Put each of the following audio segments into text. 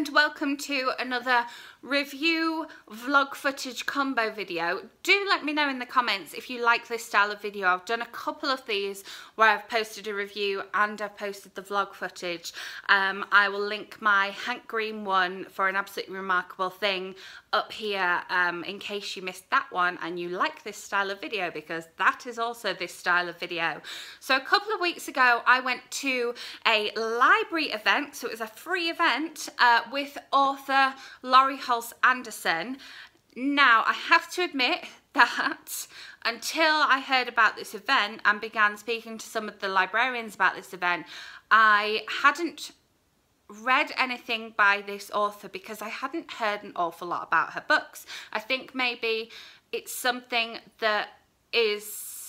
and welcome to another review vlog footage combo video. Do let me know in the comments if you like this style of video. I've done a couple of these where I've posted a review and I've posted the vlog footage. Um, I will link my Hank Green one for an absolutely remarkable thing up here um, in case you missed that one and you like this style of video because that is also this style of video. So a couple of weeks ago I went to a library event, so it was a free event uh, with author Laurie Halse Anderson. Now, I have to admit that until I heard about this event and began speaking to some of the librarians about this event, I hadn't read anything by this author because I hadn't heard an awful lot about her books. I think maybe it's something that is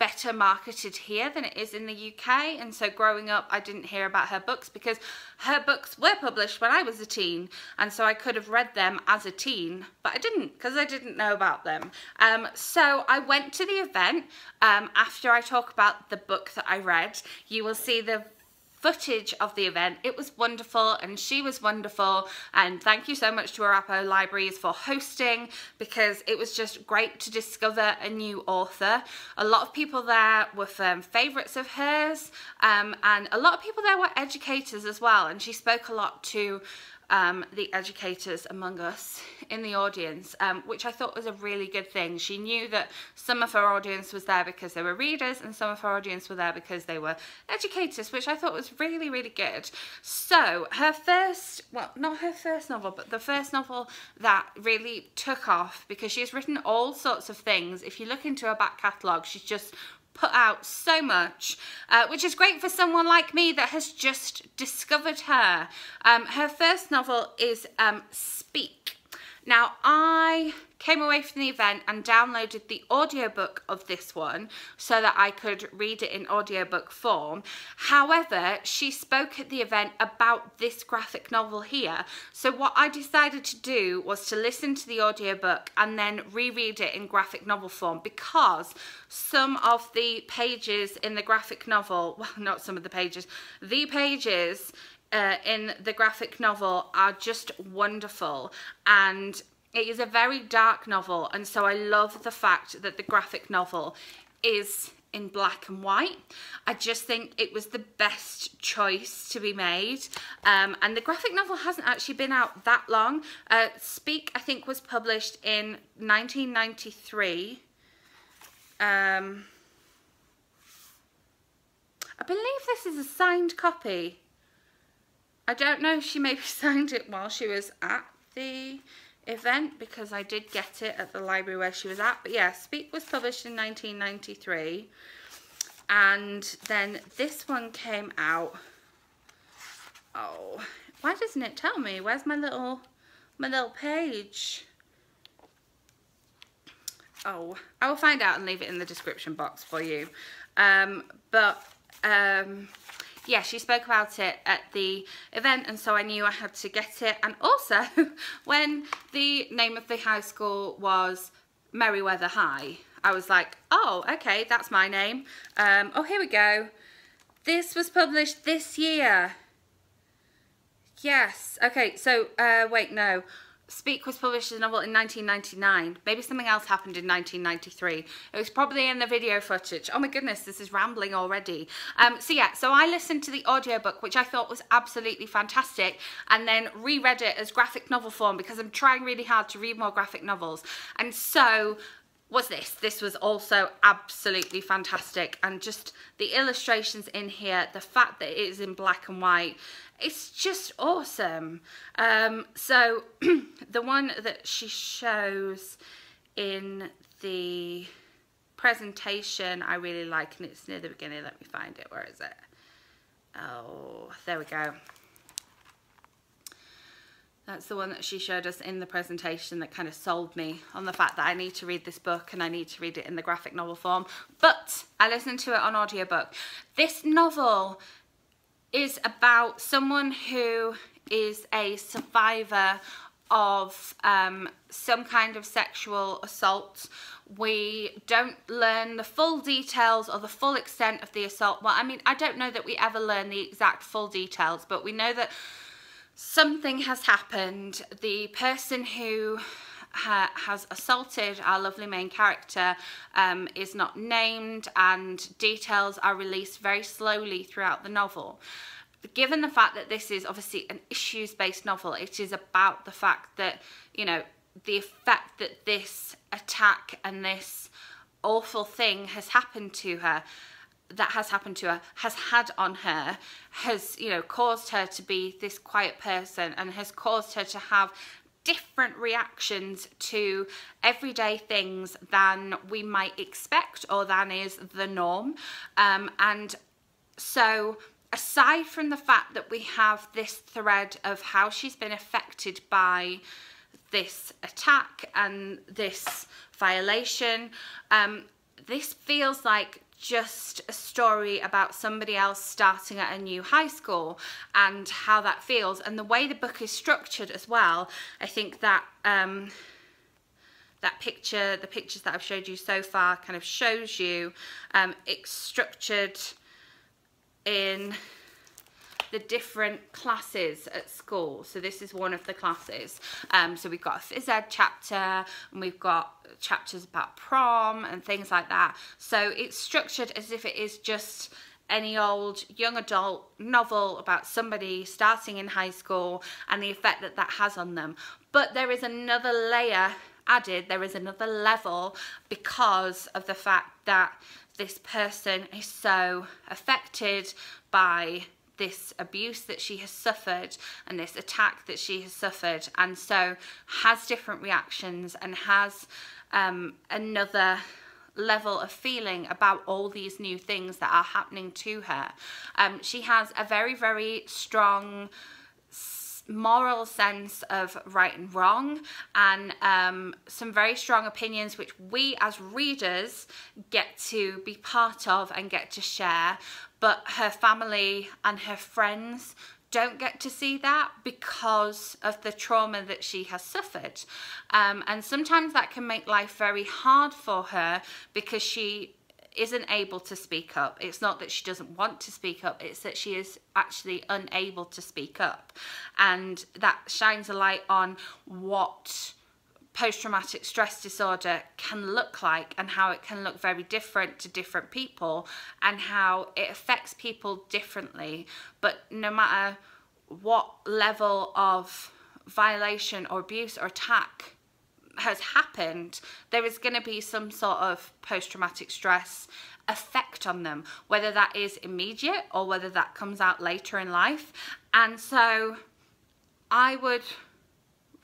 better marketed here than it is in the UK and so growing up I didn't hear about her books because her books were published when I was a teen. And so I could have read them as a teen but I didn't because I didn't know about them. Um, so I went to the event um, after I talk about the book that I read. You will see the footage of the event. It was wonderful and she was wonderful and thank you so much to Arapahoe Libraries for hosting because it was just great to discover a new author. A lot of people there were firm favourites of hers um, and a lot of people there were educators as well and she spoke a lot to um, the educators among us in the audience, um, which I thought was a really good thing. She knew that some of her audience was there because they were readers and some of her audience were there because they were educators, which I thought was really, really good. So her first, well, not her first novel, but the first novel that really took off because she's written all sorts of things. If you look into her back catalogue, she's just put out so much, uh, which is great for someone like me that has just discovered her. Um, her first novel is um, Speak. Now, I came away from the event and downloaded the audiobook of this one so that I could read it in audiobook form. However, she spoke at the event about this graphic novel here. So what I decided to do was to listen to the audiobook and then reread it in graphic novel form because some of the pages in the graphic novel, well, not some of the pages, the pages uh, in the graphic novel are just wonderful and it is a very dark novel and so I love the fact that the graphic novel is in black and white. I just think it was the best choice to be made. Um, and the graphic novel hasn't actually been out that long. Uh, Speak, I think, was published in 1993. Um, I believe this is a signed copy. I don't know she maybe signed it while she was at the event because I did get it at the library where she was at. But yeah, Speak was published in 1993. And then this one came out. Oh, why doesn't it tell me? Where's my little, my little page? Oh, I will find out and leave it in the description box for you. Um, but um, yeah, she spoke about it at the event and so I knew I had to get it. And also, when the name of the high school was Merryweather High, I was like, oh, okay, that's my name. Um, oh, here we go. This was published this year. Yes, okay, so, uh, wait, no. Speak was published as a novel in 1999. Maybe something else happened in 1993. It was probably in the video footage. Oh my goodness, this is rambling already. Um, so yeah, so I listened to the audiobook, which I thought was absolutely fantastic, and then reread it as graphic novel form because I'm trying really hard to read more graphic novels. And so was this. This was also absolutely fantastic and just the illustrations in here, the fact that it is in black and white, it's just awesome. Um, so the one that she shows in the presentation I really like and it's near the beginning. Let me find it. Where is it? Oh, there we go. That's the one that she showed us in the presentation that kind of sold me on the fact that I need to read this book and I need to read it in the graphic novel form. But I listened to it on audiobook. This novel is about someone who is a survivor of um, some kind of sexual assault. We don't learn the full details or the full extent of the assault. Well, I mean, I don't know that we ever learn the exact full details, but we know that something has happened. The person who ha has assaulted our lovely main character um, is not named and details are released very slowly throughout the novel. Given the fact that this is obviously an issues-based novel, it is about the fact that, you know, the effect that this attack and this awful thing has happened to her that has happened to her has had on her has you know caused her to be this quiet person and has caused her to have different reactions to everyday things than we might expect or than is the norm. Um, and so aside from the fact that we have this thread of how she's been affected by this attack and this violation um, this feels like just a story about somebody else starting at a new high school and how that feels. And the way the book is structured as well I think that um, that picture the pictures that I've showed you so far kind of shows you um, it's structured in the different classes at school. So this is one of the classes. Um, so we've got a phys ed chapter and we've got chapters about prom and things like that. So it's structured as if it is just any old young adult novel about somebody starting in high school and the effect that that has on them. But there is another layer added, there is another level because of the fact that this person is so affected by this abuse that she has suffered and this attack that she has suffered and so has different reactions and has um, another level of feeling about all these new things that are happening to her. Um, she has a very, very strong moral sense of right and wrong and um, some very strong opinions which we as readers get to be part of and get to share but her family and her friends don't get to see that because of the trauma that she has suffered. Um, and sometimes that can make life very hard for her because she isn't able to speak up. It's not that she doesn't want to speak up, it's that she is actually unable to speak up. And that shines a light on what post-traumatic stress disorder can look like and how it can look very different to different people and how it affects people differently. But no matter what level of violation or abuse or attack has happened, there is going to be some sort of post-traumatic stress effect on them, whether that is immediate or whether that comes out later in life. And so I would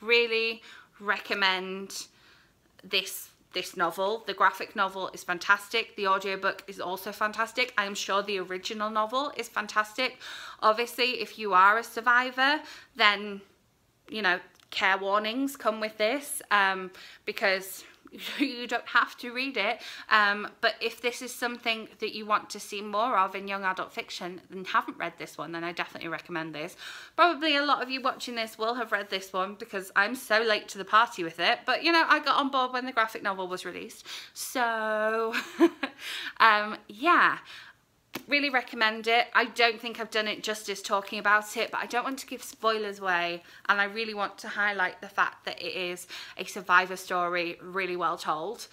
really recommend this this novel. The graphic novel is fantastic. The audiobook is also fantastic. I am sure the original novel is fantastic. Obviously, if you are a survivor, then, you know, care warnings come with this um, because you don't have to read it. Um, but if this is something that you want to see more of in young adult fiction and haven't read this one, then I definitely recommend this. Probably a lot of you watching this will have read this one because I'm so late to the party with it. But, you know, I got on board when the graphic novel was released. So, um, yeah really recommend it. I don't think I've done it justice talking about it, but I don't want to give spoilers away. And I really want to highlight the fact that it is a survivor story really well told.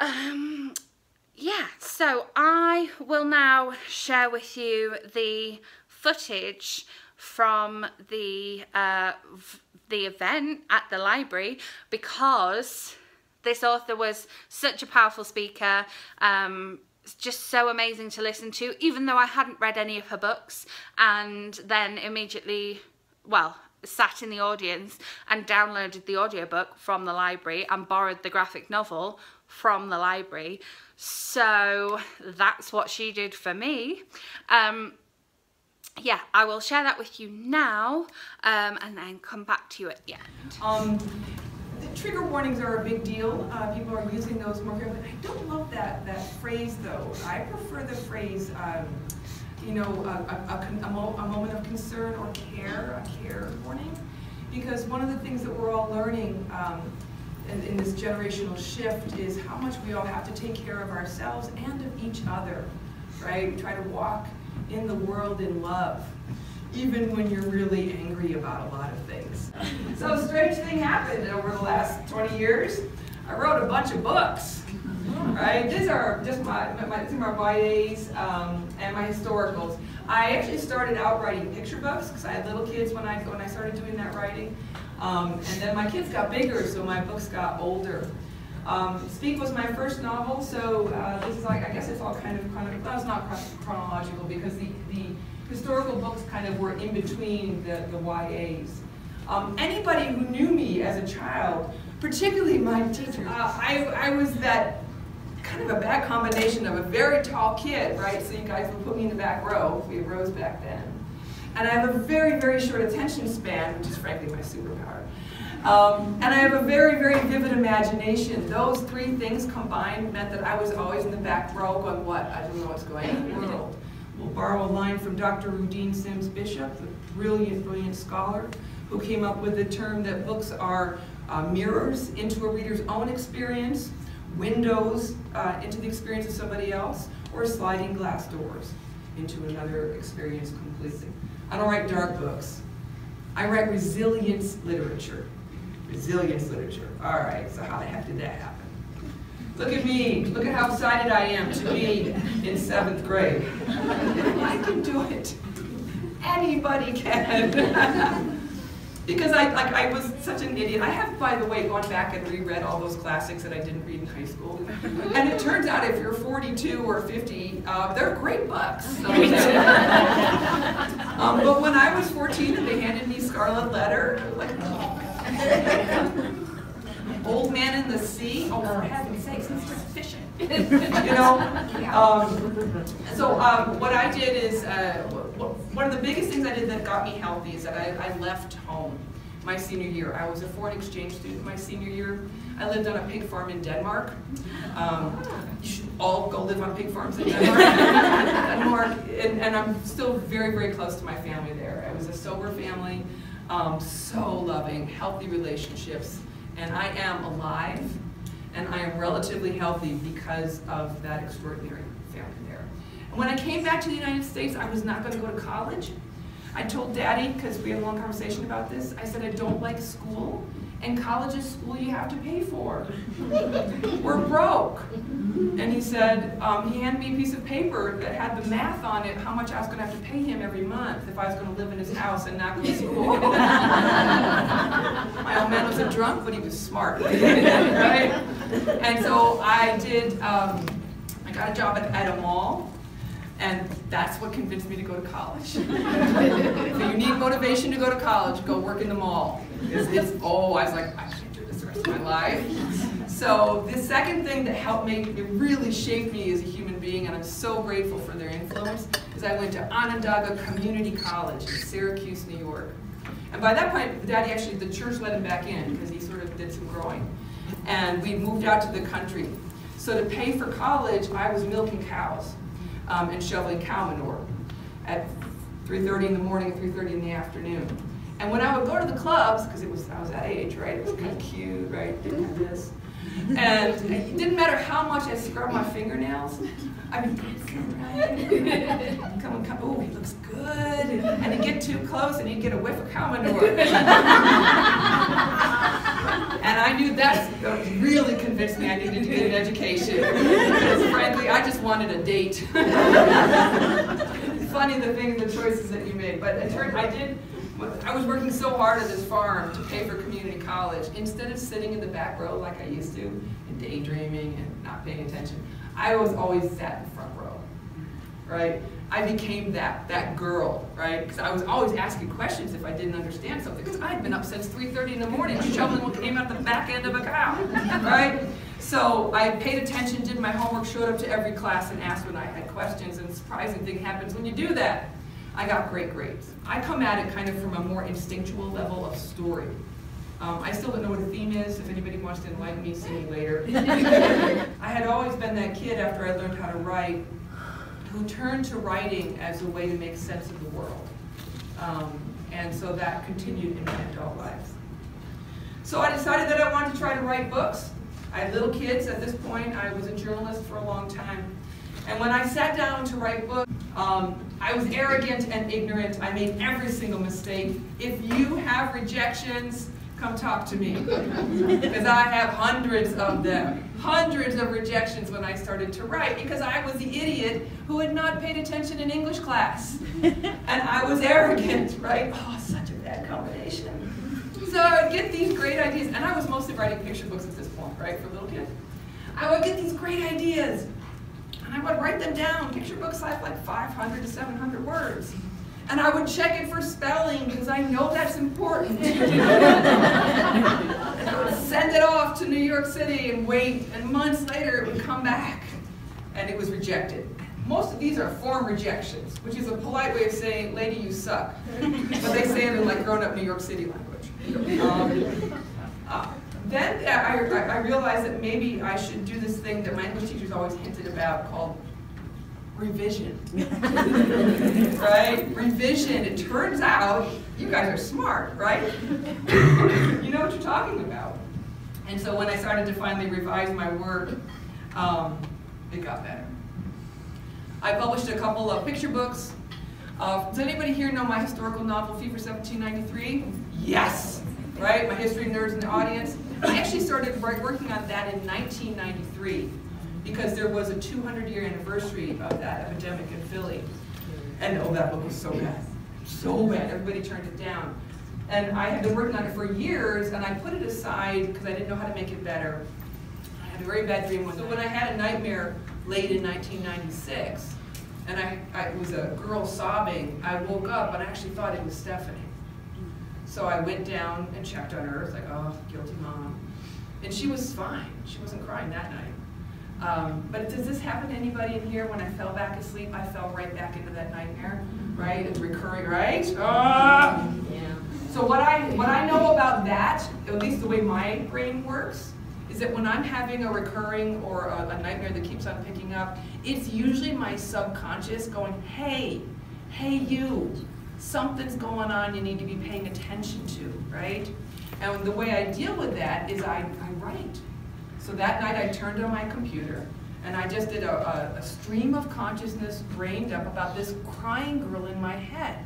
Um, yeah, so I will now share with you the footage from the uh, the event at the library because this author was such a powerful speaker um, it's just so amazing to listen to, even though I hadn't read any of her books, and then immediately, well, sat in the audience and downloaded the audiobook from the library and borrowed the graphic novel from the library. So that's what she did for me. Um, yeah, I will share that with you now um, and then come back to you at the end. Um, trigger warnings are a big deal. Uh, people are using those more frequently. I don't love that, that phrase though. I prefer the phrase, um, you know, a, a, a, mo a, moment of concern or care, a care warning. Because one of the things that we're all learning um, in, in this generational shift is how much we all have to take care of ourselves and of each other, right? We try to walk in the world in love. Even when you're really angry about a lot of things. So a strange thing happened over the last 20 years. I wrote a bunch of books. Right? These are just my, my, these are my YAs um, and my historicals. I actually started out writing picture books because I had little kids when I, when I started doing that writing. Um, and then my kids got bigger, so my books got older. Um, Speak was my first novel, so uh, this is like, I guess it's all kind of, kind of well, it's not chronological because the, the historical books kind of were in between the, the YAs. Um, anybody who knew me as a child, particularly my teacher, uh, I, I was that kind of a bad combination of a very tall kid, right? So you guys would put me in the back row, if we had rows back then. And I have a very, very short attention span, which is frankly my superpower. Um, and I have a very, very vivid imagination. Those three things combined meant that I was always in the back row going, what? I don't know what's going on in the world. We'll borrow a line from Dr. Rudine Sims Bishop, the brilliant, brilliant scholar, who came up with the term that books are uh, mirrors into a reader's own experience, windows uh, into the experience of somebody else, or sliding glass doors into another experience completely. I don't write dark books. I write resilience literature. Resilience literature. All right, so how the heck did that happen? Look at me. Look at how excited I am to be in seventh grade. I can do it. Anybody can. because I like I was such an idiot. I have, by the way, gone back and reread all those classics that I didn't read in high school. And it turns out if you're 42 or 50, uh, they're great books. Um, but when I was 14 and they handed me Scarlet Letter, like, Old Man in the Sea. Oh, you know. Um, so um, what I did is uh, one of the biggest things I did that got me healthy is that I, I left home my senior year. I was a foreign exchange student my senior year. I lived on a pig farm in Denmark. Um, you should all go live on pig farms in Denmark. Denmark, and, and, I'm still very, very close to my family there. I was a sober family, um, so loving, healthy relationships, and I am alive, and I am relatively healthy because of that extraordinary family there. And when I came back to the United States, I was not going to go to college. I told Daddy, because we had a long conversation about this, I said, I don't like school, and college is school you have to pay for. We're broke. And he said, um, he handed me a piece of paper that had the math on it, how much I was going to have to pay him every month if I was going to live in his house and not go to school. My old man was a drunk, but he was smart. right? And so I did, um, I got a job at, at a mall. And that's what convinced me to go to college. if you need motivation to go to college, go work in the mall. It's, it's, oh, I was like, I can't do this the rest of my life. So the second thing that helped make it really shape me as a human being, and I'm so grateful for their influence, is I went to Onondaga Community College in Syracuse, New York. And by that point, Daddy actually, the church let him back in because he sort of did some growing. And we moved out to the country. So to pay for college, I was milking cows um, and shoveling cow manure at 3.30 in the morning and 3.30 in the afternoon. And when I would go to the clubs, because it was I was that age, right? It was kind of cute, right? Didn't have this. And it didn't matter how much I scrubbed my fingernails. I mean, come and come, oh, he looks good. And he'd get too close and he'd get a whiff of cow manure. and I knew that really convinced me I needed to get an education. Because frankly, I just wanted a date. it's funny the thing, the choices that you made. But it turned, I did I was working so hard at this farm to pay for community college. Instead of sitting in the back row like I used to and daydreaming and not paying attention, I was always sat in the front row, right? I became that, that girl, right? Because I was always asking questions if I didn't understand something. Because I'd been up since 3.30 in the morning shoveling what came out the back end of a cow, right? So I paid attention, did my homework, showed up to every class and asked when I had questions. And surprising thing happens when you do that. I got great grades. I come at it kind of from a more instinctual level of story. Um, I still don't know what a theme is. If anybody wants to enlighten me, see me later. I had always been that kid after I learned how to write who turned to writing as a way to make sense of the world. Um, and so that continued in my adult life. So I decided that I wanted to try to write books. I had little kids at this point. I was a journalist for a long time. And when I sat down to write books, um, I was arrogant and ignorant. I made every single mistake. If you have rejections, come talk to me. Because I have hundreds of them. Hundreds of rejections when I started to write because I was the idiot who had not paid attention in English class. And I was arrogant, right? Oh, such a bad combination. So I would get these great ideas, and I was mostly writing picture books at this point, right, for little kids. I would get these great ideas, and I would write them down. Picture books have like 500 to 700 words. And I would check it for spelling because I know that's important. and I would send it off to New York City and wait, and months later it would come back and it was rejected. Most of these are form rejections, which is a polite way of saying, lady, you suck. but they say it in like grown up New York City language. Um, uh, then I, I realized that maybe I should do this thing that my English teachers always hinted about called revision. right? Revision. It turns out you guys are smart, right? you know what you're talking about. And so when I started to finally revise my work, um, it got better. I published a couple of picture books. Uh, does anybody here know my historical novel, Fever 1793? Yes! Right? My history nerds in the audience. I actually started working on that in 1993 because there was a 200 year anniversary of that epidemic in Philly. And oh, that book was so bad. So bad. Everybody turned it down. And I had been working on it for years, and I put it aside because I didn't know how to make it better. I had a very bad dream. So when I had a nightmare late in 1996, and I, I was a girl sobbing, I woke up and I actually thought it was Stephanie. So I went down and checked on her. It's like, oh, guilty mom. And she was fine. She wasn't crying that night. Um, but does this happen to anybody in here? When I fell back asleep, I fell right back into that nightmare, right? It's recurring, right? Ah! Yeah. So what I what I know about that, at least the way my brain works, is that when I'm having a recurring or a, a nightmare that keeps on picking up, it's usually my subconscious going, "Hey, hey, you, something's going on. You need to be paying attention to, right?" And the way I deal with that is I, I write. So that night I turned on my computer and I just did a, a, a stream of consciousness brain dump about this crying girl in my head.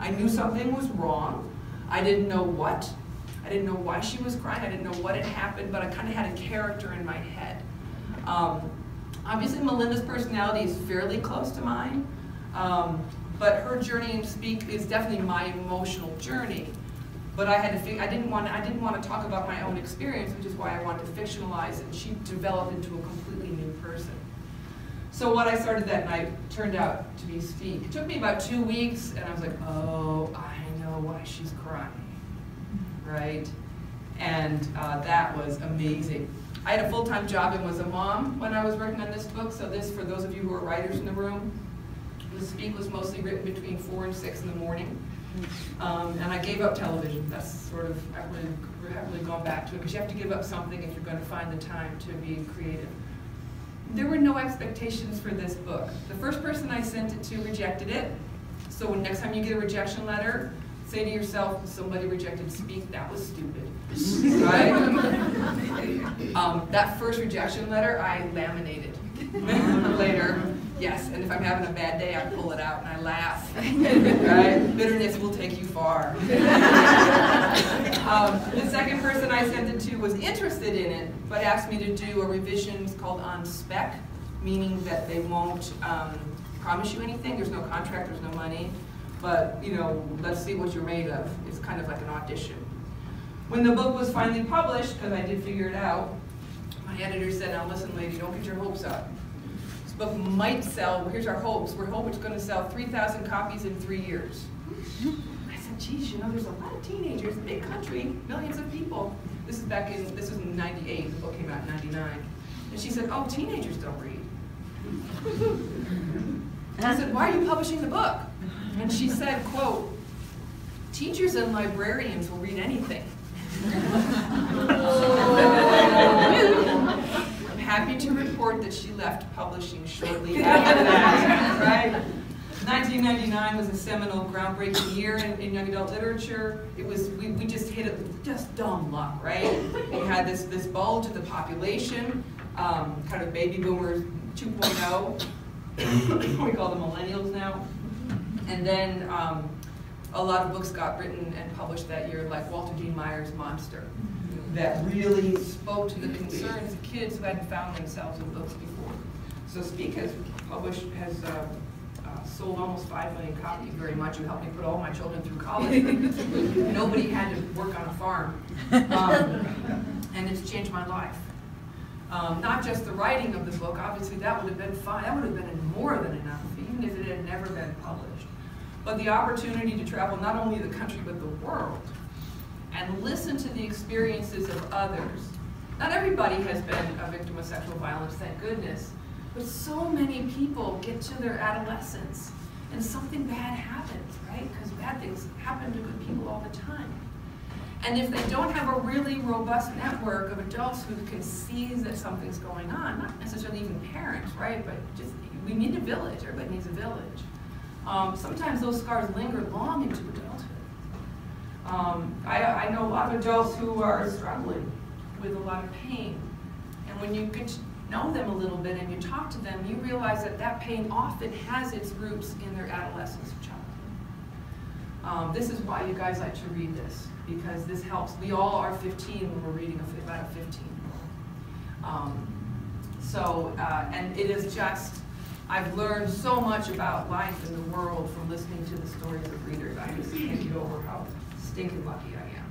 I knew something was wrong. I didn't know what. I didn't know why she was crying. I didn't know what had happened, but I kind of had a character in my head. Um, obviously, Melinda's personality is fairly close to mine, um, but her journey in Speak is definitely my emotional journey. But I had to figure, I didn't want I didn't want to talk about my own experience, which is why I wanted to fictionalize it. She developed into a completely new person. So what I started that night turned out to be Speak. It took me about two weeks, and I was like, oh, I know why she's crying, right? And uh, that was amazing. I had a full-time job and was a mom when I was working on this book. So this, for those of you who are writers in the room, the Speak was mostly written between four and six in the morning. Um, and I gave up television. That's sort of, I really, haven't really gone back to it because you have to give up something if you're going to find the time to be creative. There were no expectations for this book. The first person I sent it to rejected it. So when next time you get a rejection letter, say to yourself, somebody rejected Speak, that was stupid. right? um, that first rejection letter, I laminated later. Yes, and if I'm having a bad day, I pull it out and I laugh. right? Bitterness will take you far. um, the second person I sent it to was interested in it, but asked me to do a revision called on spec, meaning that they won't um, promise you anything. There's no contract, there's no money, but you know, let's see what you're made of. It's kind of like an audition. When the book was finally published, because I did figure it out, my editor said, now listen lady, don't get your hopes up book might sell, here's our hopes, we're hoping it's going to sell 3,000 copies in three years. I said, geez, you know, there's a lot of teenagers, big country, millions of people. This is back in, this was in 98, the book came out in 99. And she said, oh, teenagers don't read. I said, why are you publishing the book? And she said, quote, teachers and librarians will read anything. I'm happy to report that she left publishing shortly after that, right? 1999 was a seminal, groundbreaking year in, in, young adult literature. It was, we, we just hit it, just dumb luck, right? We had this, this bulge of the population, um, kind of baby boomers 2.0. we call them millennials now. And then um, a lot of books got written and published that year, like Walter Dean Myers' Monster, that really spoke to the concerns of kids who hadn't found themselves in books before. So Speak has published, has uh, uh, sold almost 5 million copies very much. You helped me put all my children through college. Nobody had to work on a farm. Um, and it's changed my life. Um, not just the writing of the book, obviously that would have been fine, that would have been more than enough, even if it had never been published. But the opportunity to travel not only the country but the world and listen to the experiences of others. Not everybody has been a victim of sexual violence, thank goodness, but so many people get to their adolescence and something bad happens, right? Because bad things happen to good people all the time. And if they don't have a really robust network of adults who can see that something's going on, not necessarily even parents, right? But just, we need a village, everybody needs a village. Um, sometimes those scars linger long into adulthood. Um, I, I know a lot of adults who are struggling with a lot of pain. And when you get to know them a little bit and you talk to them, you realize that that pain often has its roots in their adolescence or childhood. Um, this is why you guys like to read this because this helps. We all are 15 when we're reading about a 15 year old. Um, so, uh, and it is just, I've learned so much about life in the world from listening to the stories of readers. I just can't get over how stinking lucky I am.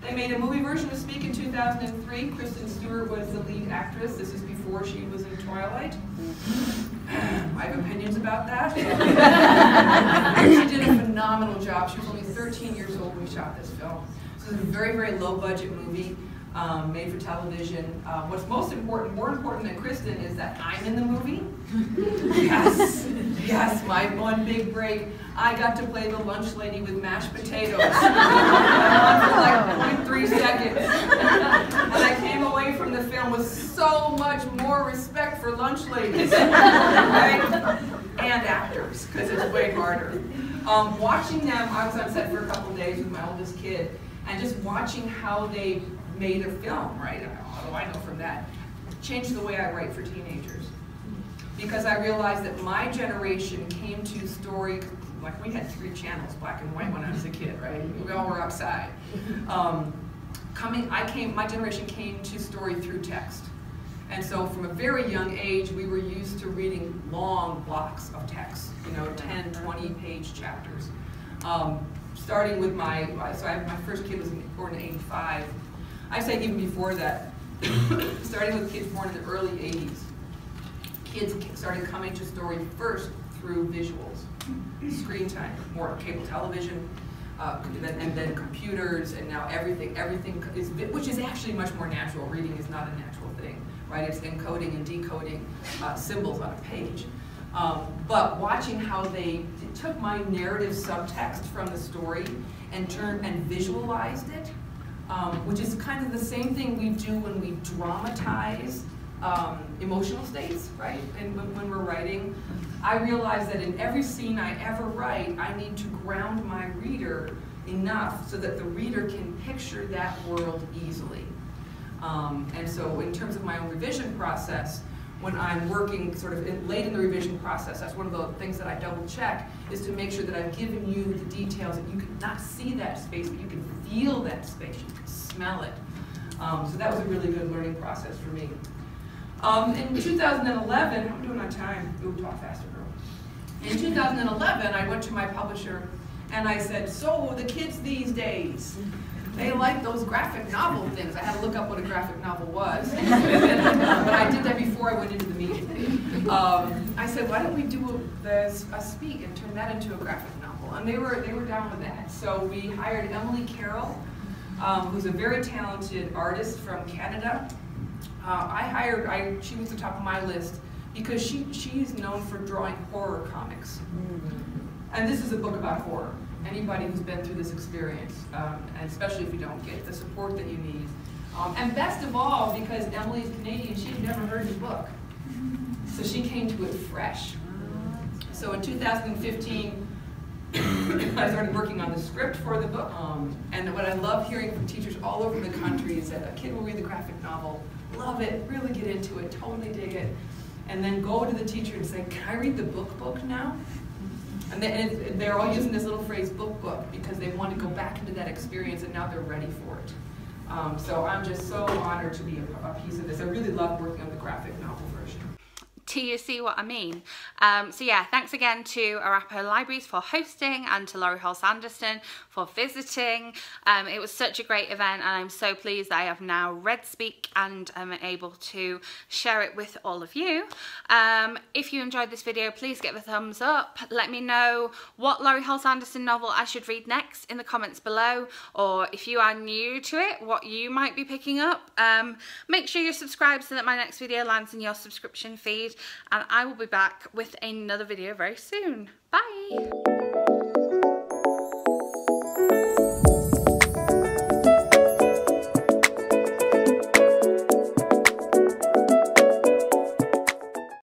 They made a movie version of Speak in 2003. Kristen Stewart was the lead actress. This is before she was in Twilight. I have opinions about that. she did a phenomenal job. She was only 13 years old when we shot this film. So was a very, very low budget movie. Um, made for television. Uh, what's most important, more important than Kristen, is that I'm in the movie. yes, yes, my one big break. I got to play the lunch lady with mashed potatoes for like 0.3 seconds. And I came away from the film with so much more respect for lunch ladies, right? And actors, because it's way harder. Um, watching them, I was on set for a couple days with my oldest kid, and just watching how they made a film, right? Do I know from that? Changed the way I write for teenagers. Because I realized that my generation came to story like we had three channels, black and white, when I was a kid, right? We all were outside. Um, coming, I came, my generation came to story through text. And so from a very young age, we were used to reading long blocks of text, you know, 10, 20 page chapters. Um, starting with my, so I, my first kid was born in 85. I say even before that, starting with kids born in the early 80s, kids started coming to story first through visuals screen time, more cable television, uh, and, then, computers, and now everything, everything is, which is actually much more natural. Reading is not a natural thing, right? It's encoding and decoding uh, symbols on a page. Um, but watching how they took my narrative subtext from the story and turned and visualized it, um, which is kind of the same thing we do when we dramatize um, emotional states, right? And when, when we're writing, I realize that in every scene I ever write, I need to ground my reader enough so that the reader can picture that world easily. Um, and so in terms of my own revision process, when I'm working sort of late in the revision process, that's one of the things that I double check, is to make sure that I've given you the details that you can not see that space, but you can feel that space, you can smell it. Um, so that was a really good learning process for me. Um, in 2011, I'm doing on time. Ooh, talk faster, girl. In 2011, I went to my publisher and I said, so the kids these days, they like those graphic novel things. I had to look up what a graphic novel was, but I did that before I went into the meeting. Um, I said, why don't we do a, a speak and turn that into a graphic novel? And they were they were down with that. So we hired Emily Carroll, um, who's a very talented artist from Canada. Uh, I hired, I, she was the top of my list because she, she's known for drawing horror comics. And this is a book about horror. Anybody who's been through this experience, um, and especially if you don't get the support that you need. Um, and best of all, because Emily's Canadian, she had never heard the book. So she came to it fresh. So in 2015, I started working on the script for the book. Um, and what I love hearing from teachers all over the country is that a kid will read the graphic novel, love it, really get into it, totally dig it. and then go to the teacher and say, can I read the book book now? And, they, they're all using this little phrase book book because they want to go back into that experience and now they're ready for it. Um, so I'm just so honored to be a, a piece of this. I really love working on the graphic novel version. Do you see what I mean? Um, so yeah, thanks again to Arapahoe Libraries for hosting and to Laurie Halse Anderson for visiting. Um, it was such a great event and I'm so pleased that I have now read Speak and am able to share it with all of you. Um, if you enjoyed this video, please give a thumbs up. Let me know what Laurie Halse Anderson novel I should read next in the comments below or if you are new to it, what you might be picking up. Um, make sure you're subscribed so that my next video lands in your subscription feed and I will be back with another video very soon. Bye!